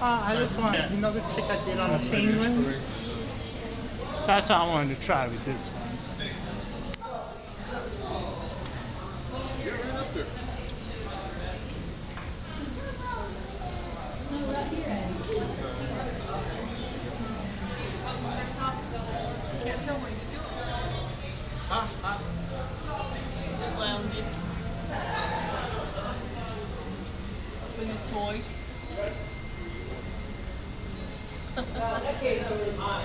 Uh, I just want, you know the trick I did on the chain ring? That's how I wanted to try with this one. Get right up there. Can't tell what he's doing. He's just Sipping his toy. Uh,